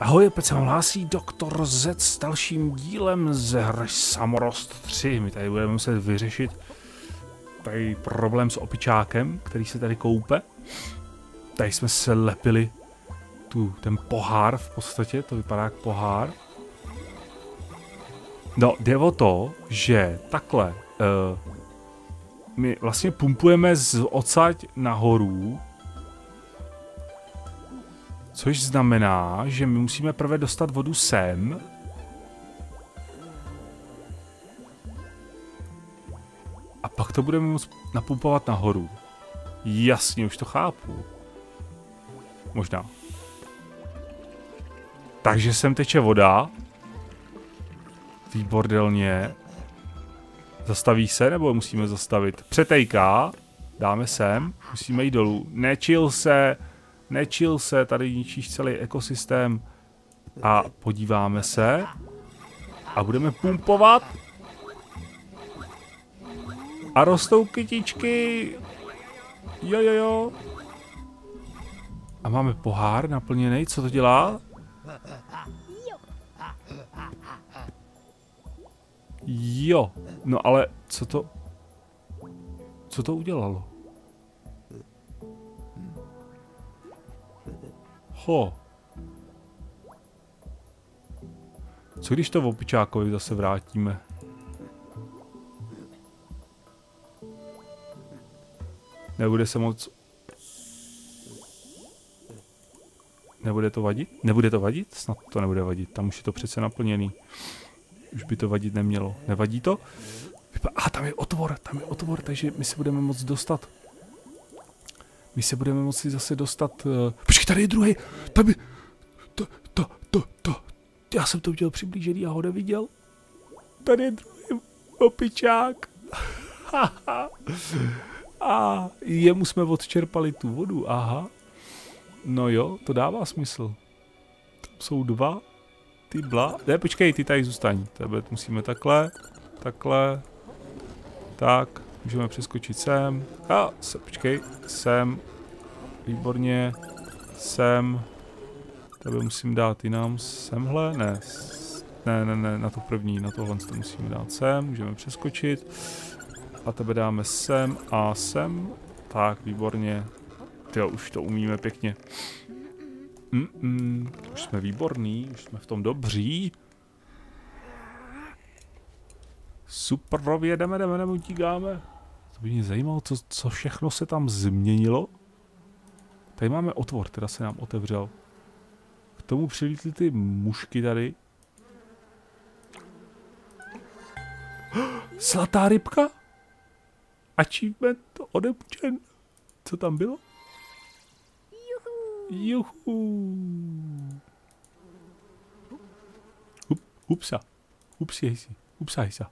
Ahoj, opět se vám hlásí doktor Z s dalším dílem ze hry Samorost 3. My tady budeme muset vyřešit tady problém s opičákem, který se tady koupe. Tady jsme se lepili tu, ten pohár v podstatě, to vypadá jak pohár. No, jde o to, že takhle uh, my vlastně pumpujeme z odsaď nahoru Což znamená, že my musíme prvé dostat vodu sem. A pak to budeme muset napumpovat nahoru. Jasně, už to chápu. Možná. Takže sem teče voda. Výbordelně. Zastaví se, nebo musíme zastavit? Přetejká. Dáme sem. Musíme jít dolů. Nečil se nečil se, tady ničíš celý ekosystém a podíváme se a budeme pumpovat a rostou kytičky. Jo, jo, jo. A máme pohár naplněný, co to dělá? Jo, no ale co to... Co to udělalo? Ho. Co když to v opičákovi zase vrátíme? Nebude se moc... Nebude to vadit? Nebude to vadit? Snad to nebude vadit, tam už je to přece naplněný. Už by to vadit nemělo. Nevadí to? A tam je otvor, tam je otvor, takže my se budeme moc dostat my se budeme moci zase dostat... Uh... Počkej, tady je druhý. Tady... To, to, to, to. Já jsem to viděl přiblížený a ho neviděl. Tady je druhý opičák. a jemu jsme odčerpali tu vodu, aha. No jo, to dává smysl. Tam jsou dva. Ty bla... Ne, počkej, ty tady zůstaň. Tebe musíme takhle, takhle, tak. Můžeme přeskočit sem. A, se, počkej, sem. Výborně. Sem. Tebe musím dát jinam. Semhle? Ne. Ne, ne, ne, na to první, na tohle to musíme dát sem. Můžeme přeskočit. A tebe dáme sem a sem. Tak, výborně. Jo, už to umíme pěkně. Mm -mm, už jsme výborní, už jsme v tom dobří. Super, jdeme, jdeme, jdeme, utíkáme. To by mě zajímalo, co, co všechno se tam změnilo. Tady máme otvor, teda se nám otevřel. K tomu přilítly ty mušky tady. Zlatá rybka? Achievement odepčen. Co tam bylo? Juhu. Juhu. Up, upsa. Upsi, hejsi. Upsa, hejsa.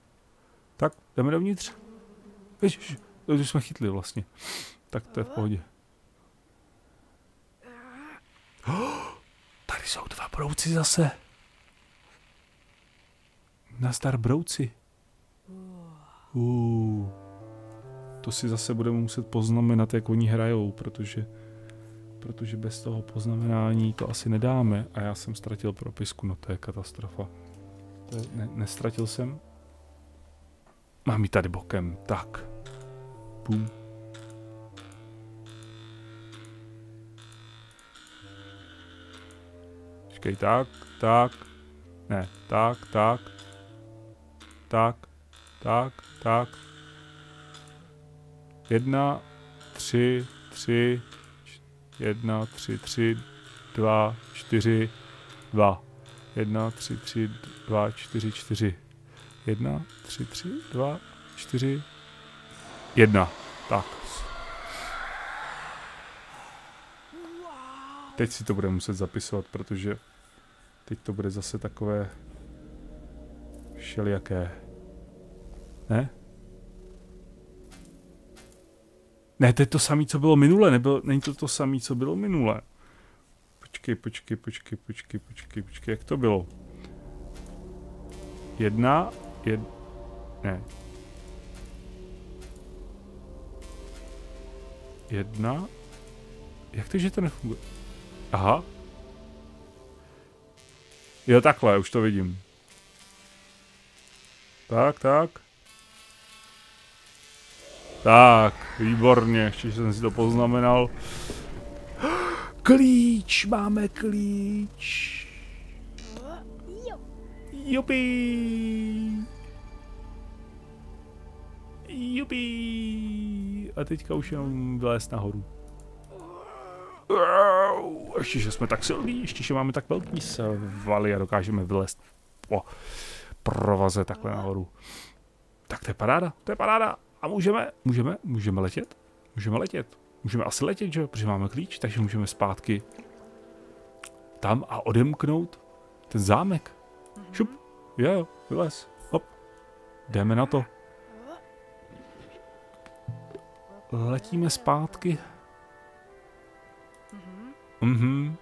Tak, jdeme dovnitř. Ježiš, to už jsme chytli vlastně. Tak to je v pohodě. Oh, tady jsou dva brouci zase. Nazdar brouci. Uh, to si zase budeme muset poznamenat, jak oni hrajou, protože, protože bez toho poznamenání to asi nedáme. A já jsem ztratil propisku, no to je katastrofa. Ne, nestratil jsem? Mám ji tady bokem, tak. Pum. Počkej, tak, tak. Ne, tak, tak. Tak, tak, tak. Jedna, tři, tři, jedna, tři, tři, dva, čtyři, dva. Jedna, tři, tři, dva, čtyři, čtyři. Jedna, tři, tři, dva, čtyři, jedna. Tak. Teď si to budeme muset zapisovat, protože Teď to bude zase takové všelijaké. Ne? Ne, to je to samé, co bylo minule, nebylo, není to to samé, co bylo minule. Počkej, počkej, počkej, počkej, počkej, počkej, jak to bylo? Jedna, jed... Ne. Jedna? Jak to, že to nefunguje? Aha, Jo, takhle, už to vidím. Tak, tak. Tak, výborně, ještě jsem si to poznamenal. Klíč, máme klíč. Jupi. Jupi. A teďka už jenom vylézt nahoru. Ještě, že jsme tak silní, ještě, že máme tak velký svaly a dokážeme vylézt po provaze takhle nahoru. Tak to je paráda, to je paráda. A můžeme, můžeme, můžeme letět? Můžeme letět. Můžeme asi letět, že? Protože máme klíč, takže můžeme zpátky tam a odemknout ten zámek. Šup. Jo, jo, vylez. Hop. Jdeme na to. Letíme zpátky. Mhm.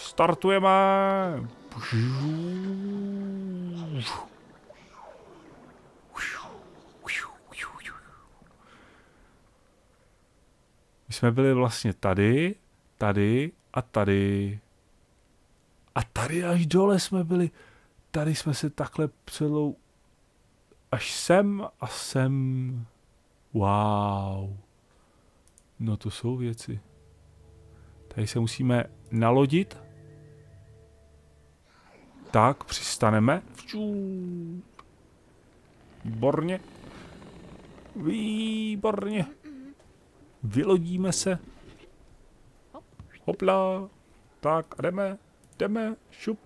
Startujeme. My jsme byli vlastně tady, tady a tady. A tady až dole jsme byli. Tady jsme se takhle celou... Až sem a sem. Wow. No to jsou věci. Tady se musíme nalodit. Tak, přistaneme. Výborně. Výborně. Vylodíme se. Hopla. Tak, a jdeme. Jdeme. Šup.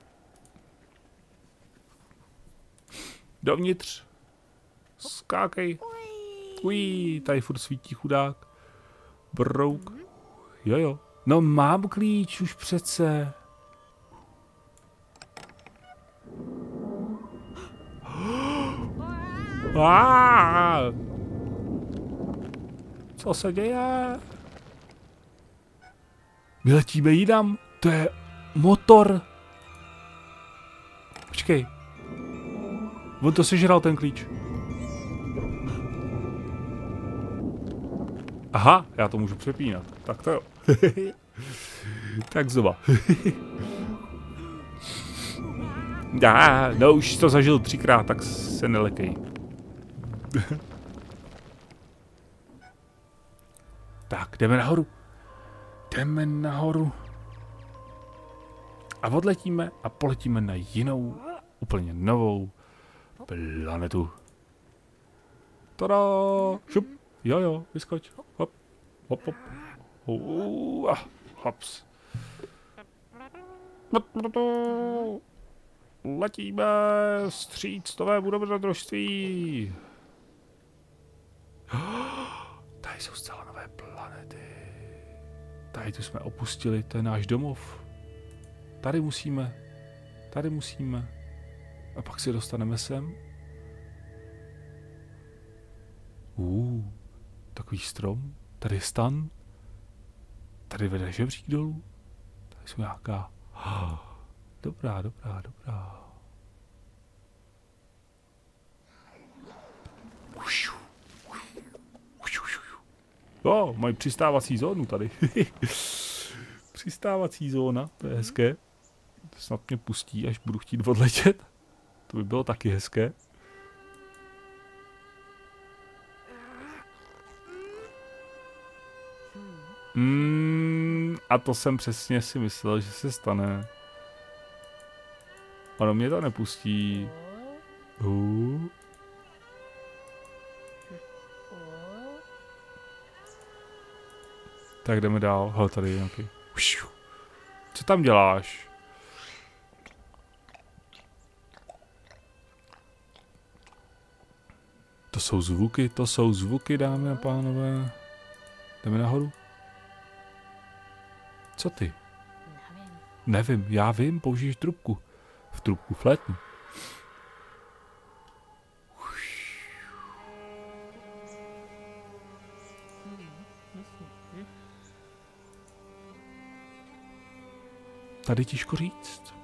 Dovnitř. Skákej. Ují, tady furt svítí chudák. Brouk. Jo, jo. No mám klíč už přece. Ah! Co se děje? My letíme jinam. To je motor. Počkej. On to sežral ten klíč. Aha, já to můžu přepínat. Tak to jo. tak znovu. Já, no už to zažil třikrát, tak se nelekej. tak, jdeme nahoru. Jdeme nahoru. A odletíme a poletíme na jinou, úplně novou planetu. Tada! Šup! Jo, jo, vyskoč. Hop, hop, hop. Uh, ah, hops. Letíme stříc nové dobrodružství. Tady jsou zcela nové planety. Tady tu jsme opustili, to je náš domov. Tady musíme, tady musíme. A pak si dostaneme sem. Uh, takový strom. Tady je stan. Tady vede žebřík dolů. Tady jsou nějaká... Dobrá, dobrá, dobrá. Jo, mají přistávací zónu tady. přistávací zóna, to je hezké. Snad mě pustí, až budu chtít odletět. To by bylo taky hezké. Mm, a to jsem přesně si myslel, že se stane. Ono mě to nepustí. Uh. Tak jdeme dál. Hele, tady je nějaký. Co tam děláš? To jsou zvuky, to jsou zvuky, dámy a pánové. Jdeme nahoru. Co ty? Nevím, já vím, použiješ trubku. V trubku flétnu. Tady těžko říct.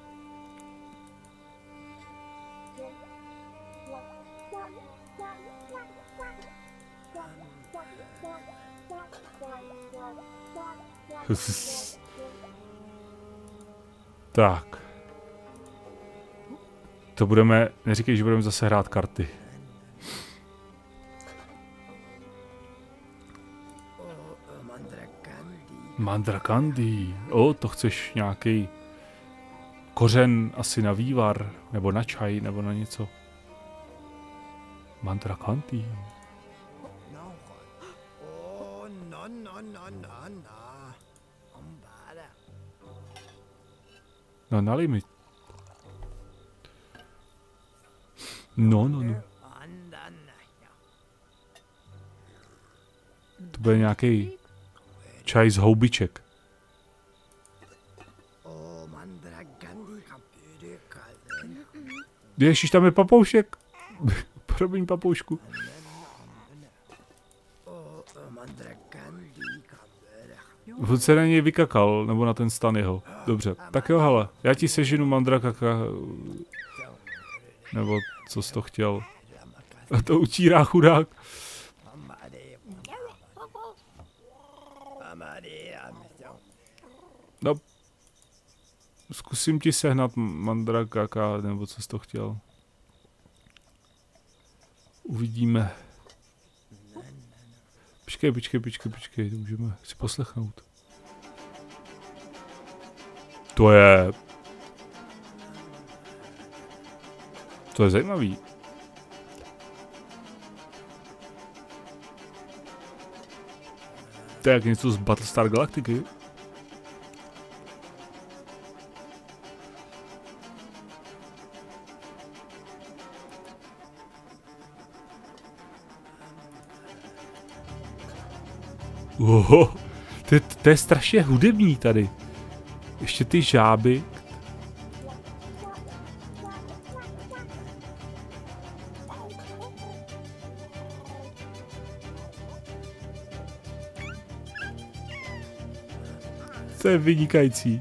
Tak. To budeme, neříkej, že budeme zase hrát karty. Mandrakandi. O, to chceš nějaký kořen asi na vývar, nebo na čaj, nebo na něco. Mandrakandi. No nalej mi. No, no, no. To bude nějaký čaj z houbiček. Ježíš, tam je papoušek. Promiň papoušku. On se na něj vykakal, nebo na ten stan jeho. Dobře, tak jo, hele, já ti sežinu mandrakaka. Nebo co jsi to chtěl. A to učírá chudák. No, zkusím ti sehnat mandrakaka, nebo co jsi to chtěl. Uvidíme. Počkej, počkej, počkej, počkej, můžeme si poslechnout. To je... To je zajímavý. To je jak něco z Battlestar Galactiky. Oho, to, to je strašně hudební tady. Ještě ty žáby. To je vynikající.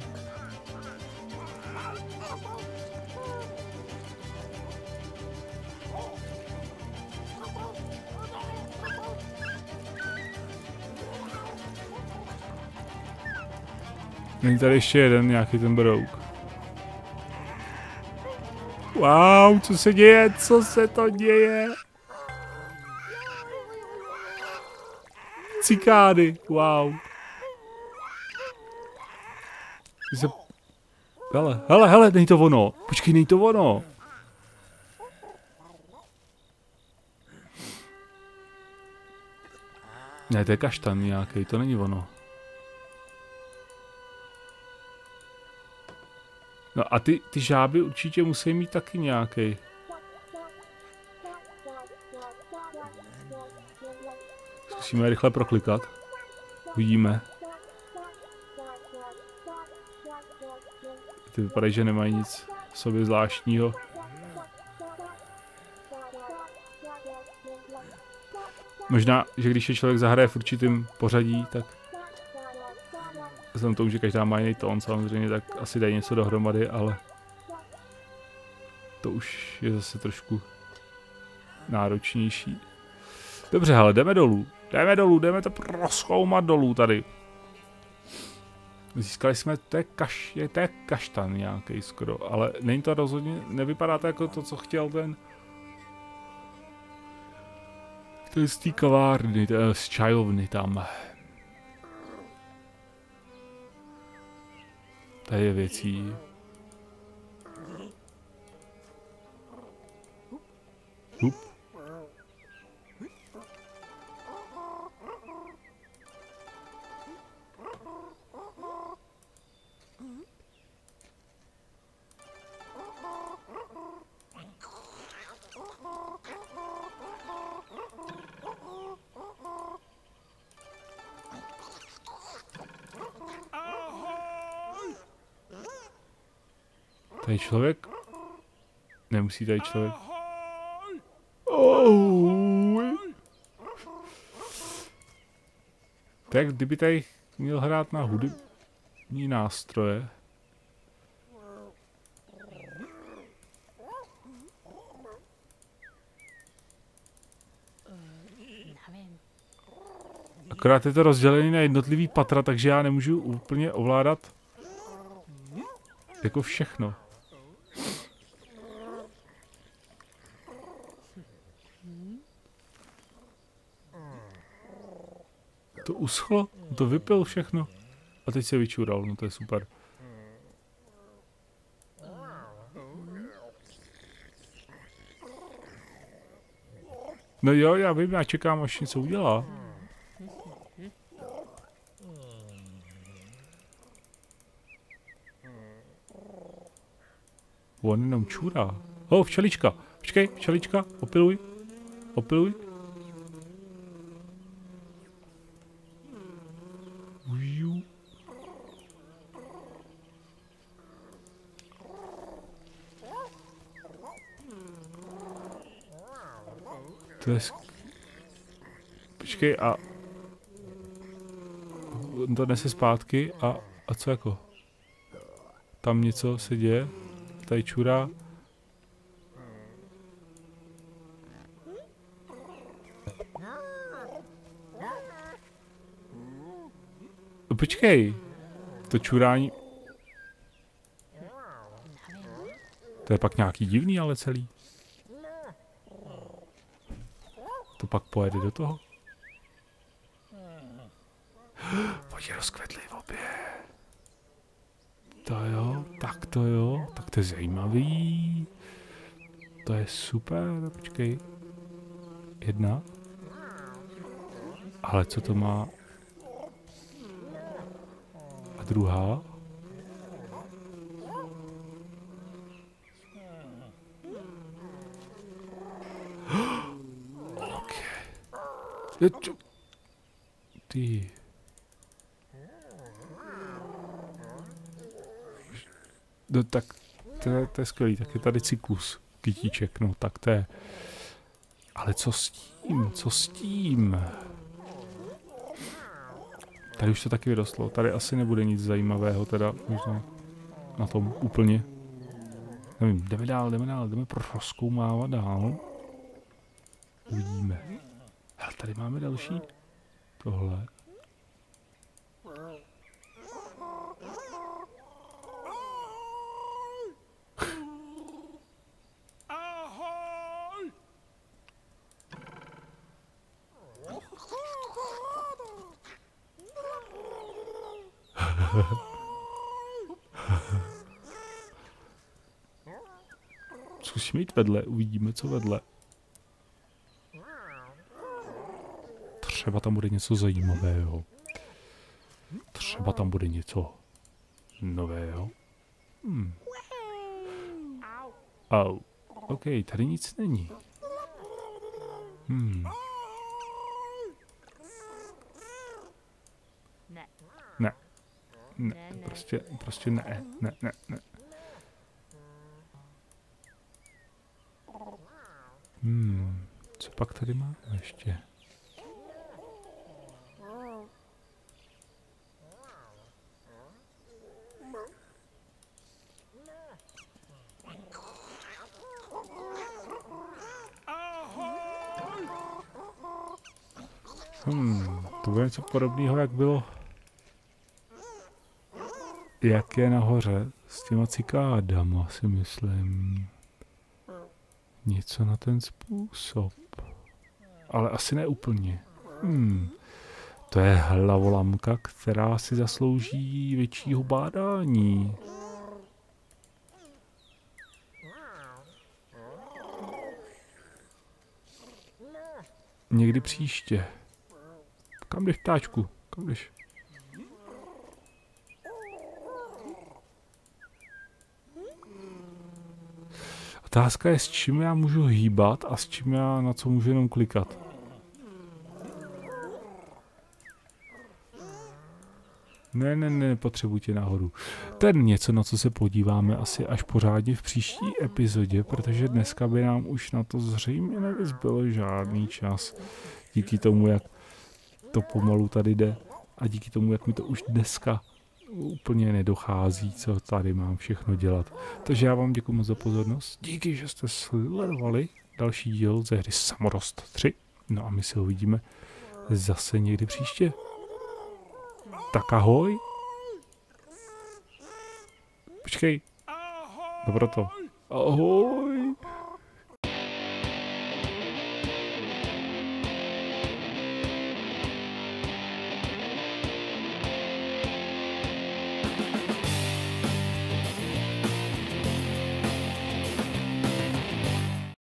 Není tady ještě jeden nějaký ten brouk. Wow, co se děje? Co se to děje? Cikády, wow. Se... Hele, hele, hele, není to ono. Počkej, není to ono. Ne, to je kaštan nějaký, to není ono. No a ty, ty žáby určitě musí mít taky nějaký. Zkusíme rychle proklikat. Uvidíme. Ty vypadají, že nemají nic v sobě zvláštního. Možná, že když je člověk zahraje v určitém pořadí, tak Vzhledem tomu, že každá má jiný tón samozřejmě, tak asi dají něco dohromady, ale to už je zase trošku náročnější. Dobře, ale jdeme dolů. Jdeme dolů, jdeme to proskoumat dolů tady. Získali jsme, to je, kaš, je, to je kaštan nějaký skoro, ale není to rozhodně, nevypadá to jako to, co chtěl ten ten z té kavárny, z čajovny tam. Tady je věcí. Hup. Člověk? Nemusí tady člověk. Oh. Tak kdyby tady měl hrát na hudební nástroje. Akorát je to rozdělené na jednotlivý patra, takže já nemůžu úplně ovládat Jako všechno. Uschlo, to vypil všechno. A teď se vyčural, no to je super. No jo, já vím, já čekám, až něco udělá. On jenom čurá. Oh, včelička. Počkej, včelička, opiluj. Opiluj. To je sk... Počkej, a... On to nese zpátky a, a co jako? Tam něco se děje? Tady čurá. No počkej. To čurání... To je pak nějaký divný ale celý. To pak pojede do toho. Oni rozkvetli v obě. To jo, tak to jo, tak to je zajímavý. To je super, počkej. Jedna. Ale co to má? A druhá? Ty. No tak to to je skvělý, tak je tady cyklus kytíček, no tak to je. Ale co s tím, co s tím? Tady už to taky vyrostlo, tady asi nebude nic zajímavého teda, možná na tom úplně. Nevím, jdeme dál, jdeme dál, jdeme proskoumávat dál. Uvidíme. Tady máme další. Tohle. Zkusíme jít vedle, uvidíme, co vedle. Třeba tam bude něco zajímavého. Třeba tam bude něco nového. Hmm. Au. OK, tady nic není. Hmm. ne, prostě, prostě ne, ne, ne, ne. Hmm, co pak tady máme ještě? Hmm, to bude něco podobného, jak bylo jak je nahoře s těma cikádama, si myslím. Něco na ten způsob. Ale asi ne úplně. Hmm. To je hlavolamka, která si zaslouží většího bádání. Někdy příště. Kam jdeš, ptáčku? Kam jdeš? Otázka je, s čím já můžu hýbat a s čím já na co můžu jenom klikat. Ne, ne, ne, nepotřebuji tě nahoru. To je něco, na co se podíváme asi až pořádně v příští epizodě, protože dneska by nám už na to zřejmě nezbyl žádný čas. Díky tomu, jak to pomalu tady jde a díky tomu, jak mi to už dneska úplně nedochází, co tady mám všechno dělat. Takže já vám děkuji moc za pozornost. Díky, že jste sledovali další díl ze hry Samorost 3. No a my se uvidíme zase někdy příště. Tak ahoj. Počkej, Dobro to. Ahoj.